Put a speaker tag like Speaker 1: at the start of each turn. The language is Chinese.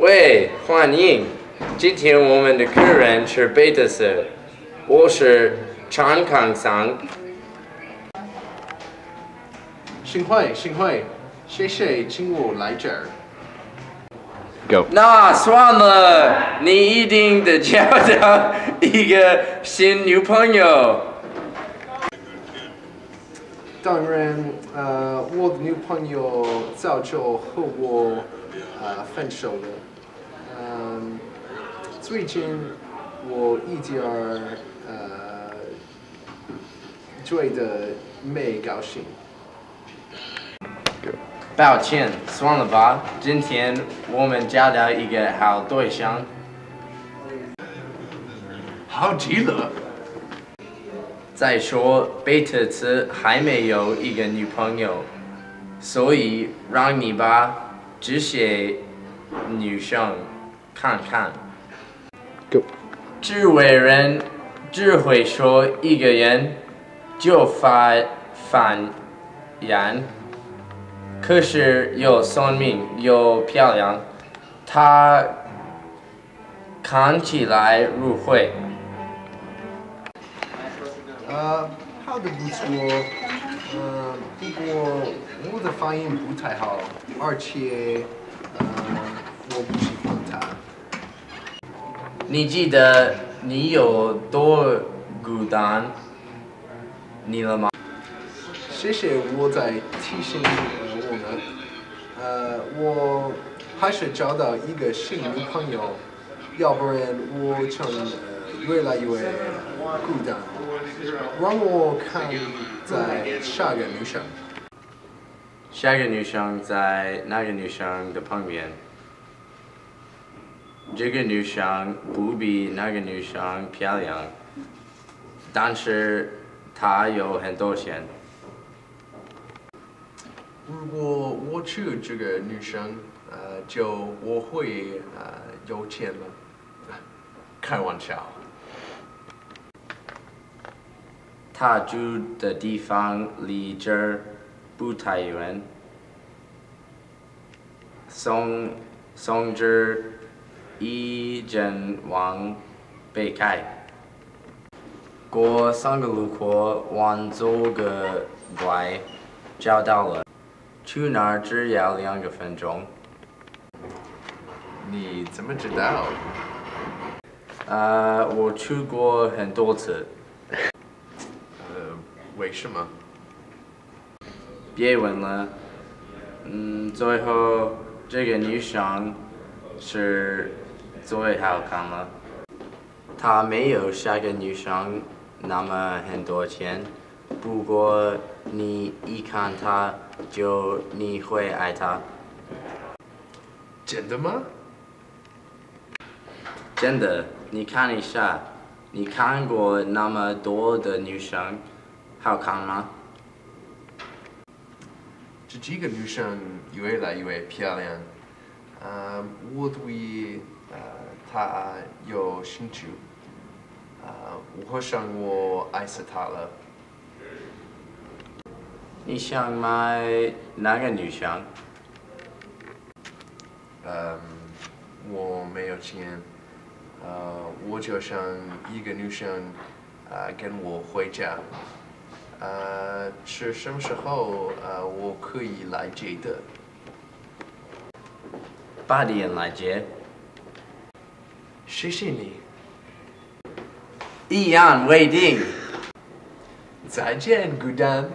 Speaker 1: 喂，欢迎！今天我们的客人是贝特斯，我是常康桑。
Speaker 2: 幸会，幸会，谢谢请我来这儿。
Speaker 3: Go.
Speaker 1: 那算了，你一定得交到一个新女朋友。
Speaker 2: 当然，呃，我的女朋友早就和我呃分手了。嗯，最近我一点儿呃觉得没高兴。
Speaker 1: 抱歉，算了吧。今天我们交到一个好对象。
Speaker 2: 好极了。
Speaker 1: 再说，贝特斯还没有一个女朋友，所以让你把这些女生看看。
Speaker 3: Go.
Speaker 1: 智慧人只会说一个人就发反言，可是又聪明又漂亮，他看起来入会。
Speaker 2: 呃，好的不错，呃，不过我的发音不太好，而且呃，我不喜欢他。
Speaker 1: 你记得你有多孤单你了吗？
Speaker 2: 谢谢我在提醒呃我们，呃，我还是找到一个新女朋友，要不然我将呃越来越孤单。让我看在下个女生。
Speaker 1: 下个女生在那个女生的旁边。这个女生不比那个女生漂亮，但是她有很多钱。
Speaker 2: 如果我娶这个女生，呃，就我会呃有钱了。开玩笑。
Speaker 1: 她住的地方离这儿不太远，送送这儿一直往北开，过三个路口往左个拐，找到了。去哪儿只要两个分钟。
Speaker 2: 你怎么知道？
Speaker 1: 呃，我去过很多次。
Speaker 2: 呃，为什么？
Speaker 1: 别问了。嗯，最后这个女生是最好看了。她没有下个女生那么很多钱，不过你一看她就你会爱她。
Speaker 2: 真的吗？
Speaker 1: 真的，你看一下，你看过那么多的女生，好看吗？
Speaker 2: 这几个女生越来越漂亮，呃，我对呃她有兴趣，呃，我想我爱死他了。
Speaker 1: 你想买哪个女生？
Speaker 2: 嗯，我没有钱，呃，我就想一个女生，呃，跟我回家，呃，是什么时候呃我可以来接的？
Speaker 1: 八点来接。
Speaker 2: 谢谢你，
Speaker 1: 一样未定。
Speaker 2: 再见，孤单。